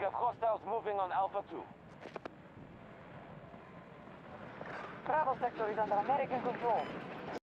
got hostiles moving on Alpha 2. Bravo sector is under American control.